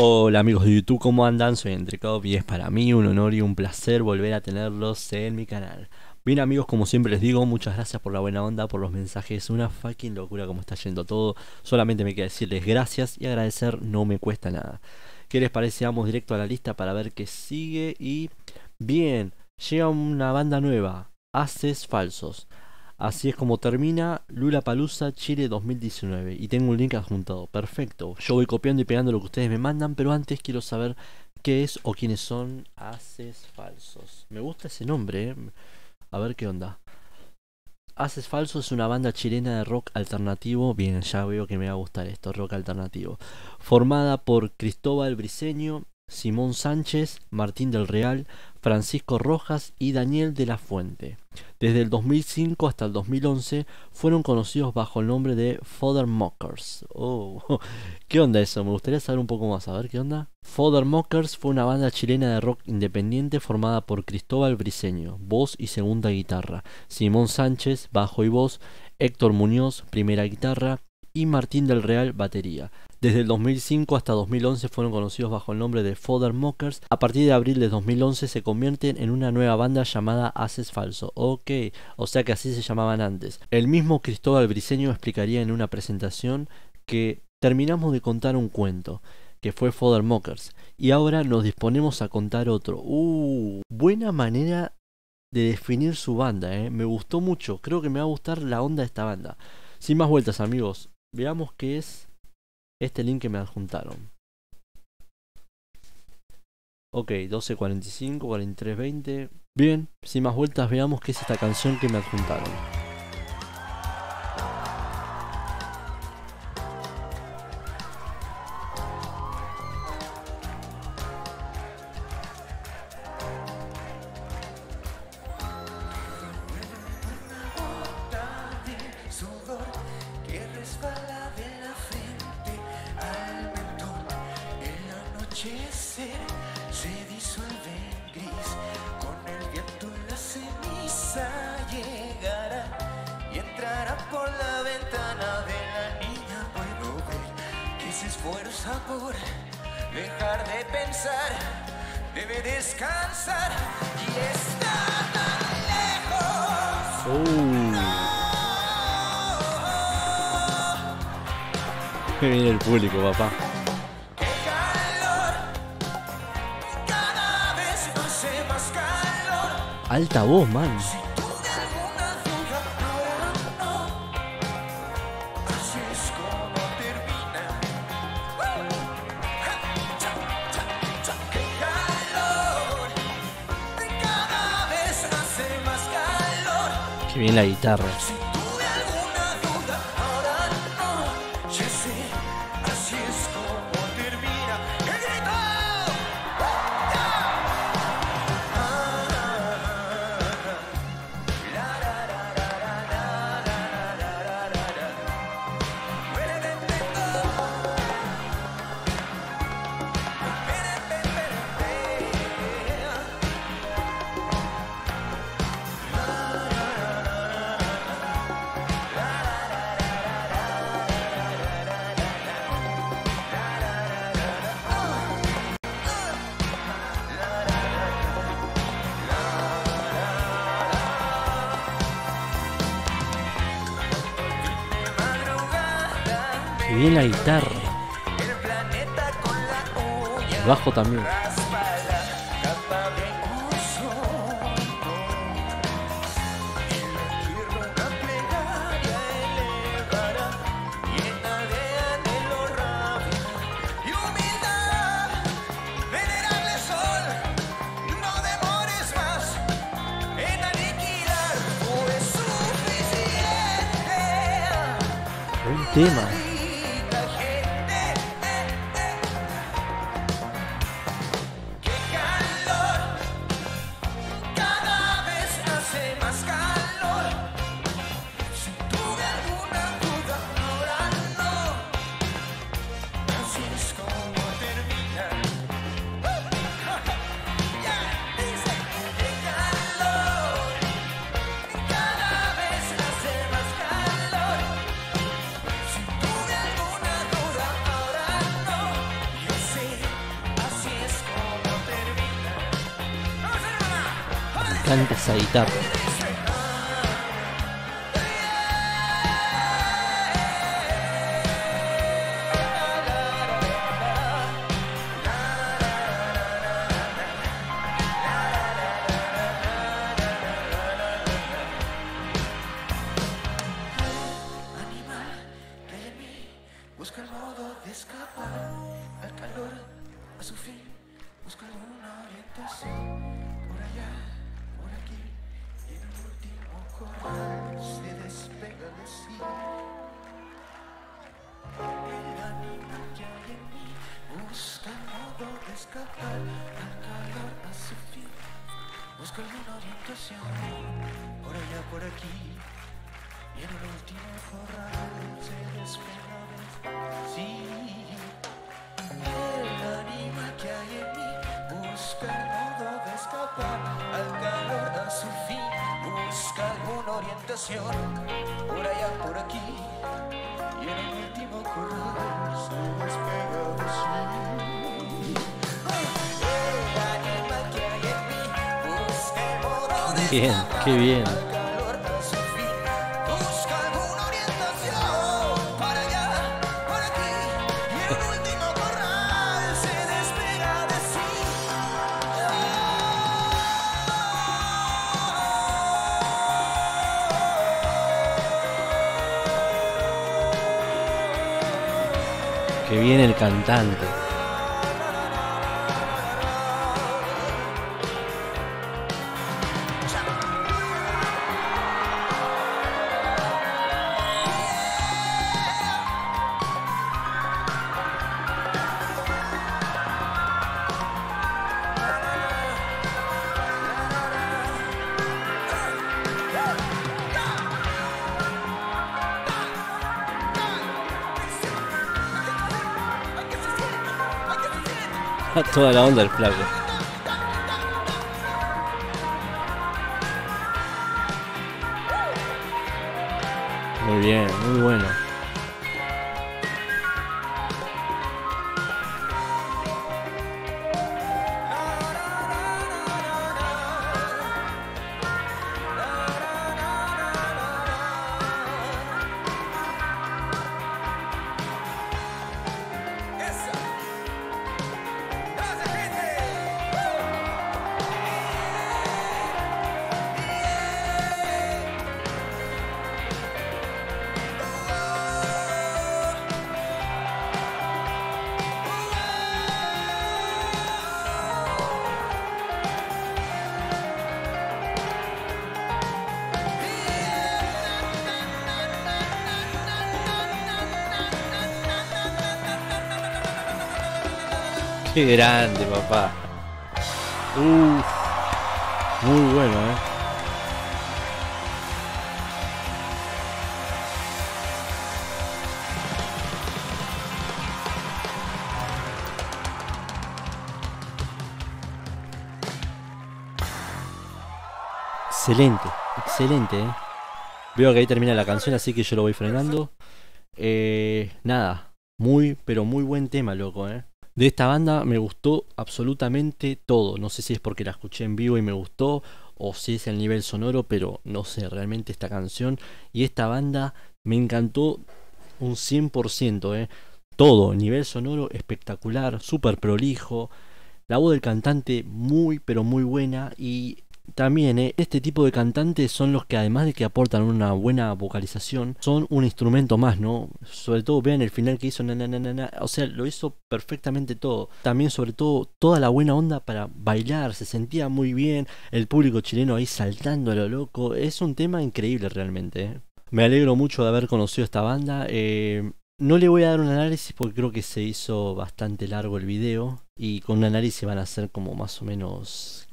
Hola amigos de YouTube, ¿cómo andan? Soy Entrecop y es para mí un honor y un placer volver a tenerlos en mi canal. Bien amigos, como siempre les digo, muchas gracias por la buena onda, por los mensajes, una fucking locura como está yendo todo. Solamente me queda decirles gracias y agradecer no me cuesta nada. ¿Qué les parece? Vamos directo a la lista para ver qué sigue y... Bien, llega una banda nueva, Haces Falsos. Así es como termina Lula Palusa Chile 2019. Y tengo un link adjuntado. Perfecto. Yo voy copiando y pegando lo que ustedes me mandan, pero antes quiero saber qué es o quiénes son Haces Falsos. Me gusta ese nombre, ¿eh? A ver qué onda. Haces Falsos es una banda chilena de rock alternativo. Bien, ya veo que me va a gustar esto, rock alternativo. Formada por Cristóbal Briseño, Simón Sánchez, Martín del Real, Francisco Rojas y Daniel de la Fuente. Desde el 2005 hasta el 2011 fueron conocidos bajo el nombre de Fodder Mockers. Oh, ¿qué onda eso? Me gustaría saber un poco más. A ver, ¿qué onda? Mockers fue una banda chilena de rock independiente formada por Cristóbal Briseño, voz y segunda guitarra, Simón Sánchez, bajo y voz, Héctor Muñoz, primera guitarra, y Martín del Real, batería. Desde el 2005 hasta 2011 fueron conocidos bajo el nombre de Fodder Mockers. A partir de abril de 2011 se convierten en una nueva banda llamada Haces Falso. Ok, o sea que así se llamaban antes. El mismo Cristóbal Briseño explicaría en una presentación que terminamos de contar un cuento que fue Fodder Mockers y ahora nos disponemos a contar otro. Uh, buena manera de definir su banda, eh. me gustó mucho, creo que me va a gustar la onda de esta banda. Sin más vueltas amigos, veamos qué es este link que me adjuntaron. Ok, 12.45, 43.20. Bien, sin más vueltas veamos qué es esta canción que me adjuntaron. Esfuerza por dejar de pensar, debe descansar y está tan lejos. Que viene el público, papá. Alta voz, man. Bien la guitarra. Que bien la guitarra. El bajo también. Tema. El modo de escapar al calor, a su fin, busca alguna orientación. Escapar al calor, a su fin, busca alguna orientación. Por allá, por aquí. Y en el último corral se despega de sí. El animal que hay en mí busca el modo de escapar al calor, a su fin, busca alguna orientación. Por allá, por aquí. Y en el último corral despega de sí. Que viene el cantante. Toda la onda del flaco. Muy bien, muy bueno. Qué grande, papá. Uf, muy bueno, eh. Excelente, excelente, eh. Veo que ahí termina la canción, así que yo lo voy frenando. Eh, nada, muy, pero muy buen tema, loco, eh. De esta banda me gustó absolutamente todo. No sé si es porque la escuché en vivo y me gustó, o si es el nivel sonoro, pero no sé, realmente esta canción y esta banda me encantó un 100%, eh. Todo, nivel sonoro espectacular, súper prolijo. La voz del cantante muy, pero muy buena y también eh, este tipo de cantantes son los que además de que aportan una buena vocalización, son un instrumento más, ¿no? Sobre todo vean el final que hizo, na, o sea, lo hizo perfectamente todo. También sobre todo toda la buena onda para bailar, se sentía muy bien, el público chileno ahí saltando a lo loco, es un tema increíble realmente. ¿eh? Me alegro mucho de haber conocido esta banda. eh, no le voy a dar un análisis porque creo que se hizo bastante largo el video y con un análisis van a ser como más o menos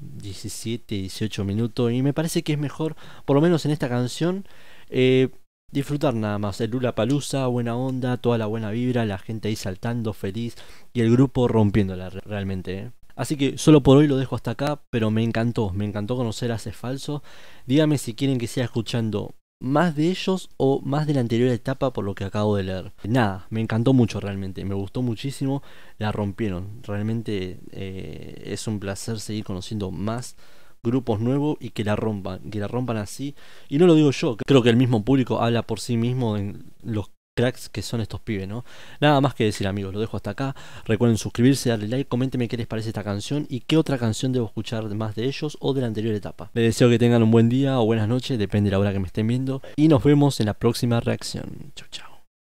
17, 18 minutos y me parece que es mejor, por lo menos en esta canción, eh, disfrutar nada más. El Lula Palusa, buena onda, toda la buena vibra, la gente ahí saltando feliz y el grupo rompiéndola re- realmente. eh. Así que solo por hoy lo dejo hasta acá, pero me encantó, me encantó conocer a Hace Falso. Dígame si quieren que siga escuchando más de ellos o más de la anterior etapa por lo que acabo de leer. Nada, me encantó mucho realmente, me gustó muchísimo, la rompieron. Realmente eh, es un placer seguir conociendo más grupos nuevos y que la rompan, que la rompan así. Y no lo digo yo, creo que el mismo público habla por sí mismo en los cracks que son estos pibes, ¿no? Nada más que decir amigos, lo dejo hasta acá. Recuerden suscribirse, darle like, coméntenme qué les parece esta canción y qué otra canción debo escuchar más de ellos o de la anterior etapa. Les deseo que tengan un buen día o buenas noches, depende de la hora que me estén viendo. Y nos vemos en la próxima reacción. Chau chau.